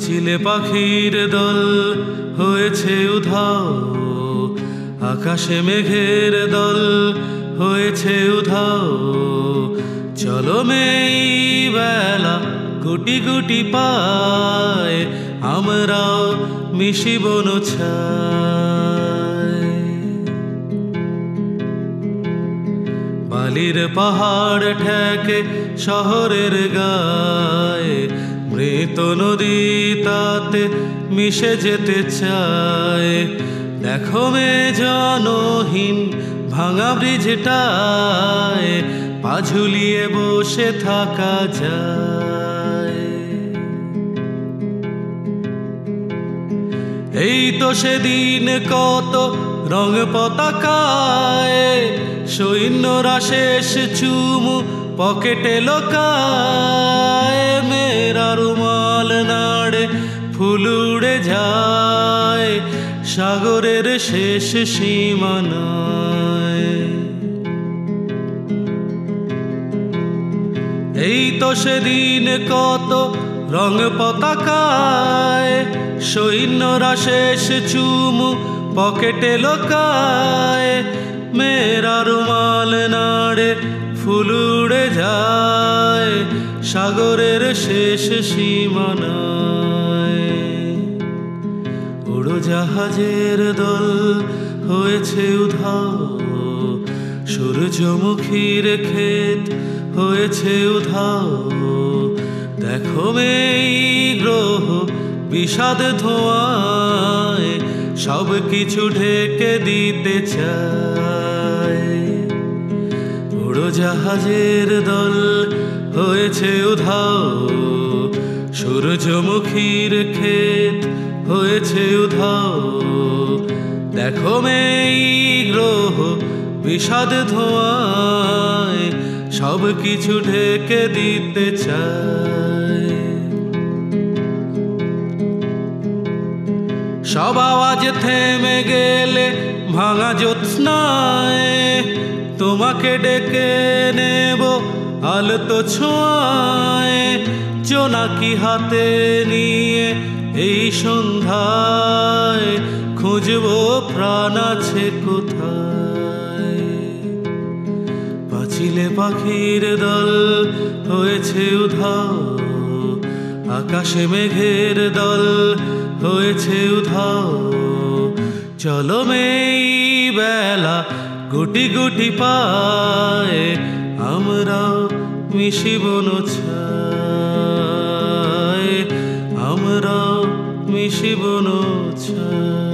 পাচিলে পাখির দল হয়েছে উধাও। আকাশে মেঘের দল হয়েছে উধাও। চলো মেই বেলা গুটি গুটি পায়, আমরাও মিশিব ছায় বালির পাহাড় ঠেকে শহরের গায়ে মৃত নদী তাতে মিশে যেতে চায়। দেখো মে জনহীন ভাঙা ব্রিজটায় পা ঝুলিয়ে বসে থাকা যায়। এই তো সেদিন কত রং পতাকায়, সৈন্যরা শেষ চুমু পকেটে লোকায়। সাগরের শেষ সীমানায়। এই তো সেদিন কত রং পতাকায়, সৈন্যরা শেষ চুমু পকেটে লোকায়। মেরা রুমাল নাড়ে ফুল উড়ে যায় সাগরের শেষ সীমানায়। উড়োজাহাজের দল হয়েছে উধাও। সূর্যমুখীর ক্ষেত হয়েছে উধাও। দেখো মেই গ্রহ বিষাদ ধোঁয়ায়, সব কিছু ঢেকে দিতে চায়। উড়োজাহাজের দল হয়েছে উধাও। সূর্যমুখীর ক্ষেত হয়েছে উধাও। দেখো মেই গ্রহ, বিষাদ ধোঁয়ায়, সব কিছু ঢেকে দিতে চায়। সব আওয়াজ থেমে গেলে ভাঙা জ্যোৎস্নায়, তোমাকে ডেকে নেব আলতো ছোঁয়ায় জোনাকি হাতে নিয়ে এই সন্ধ্যায় খুঁজবো প্রাণ আছে কোথায়? পাচিলে পাখির দল হয়েছে উধাও, আকাশে মেঘের দল হয়েছে উধাও। চলো মেই বেলা গুটি গুটি পায়, আমরাও মিশিব ছায় আমরাও মিশিব ছায়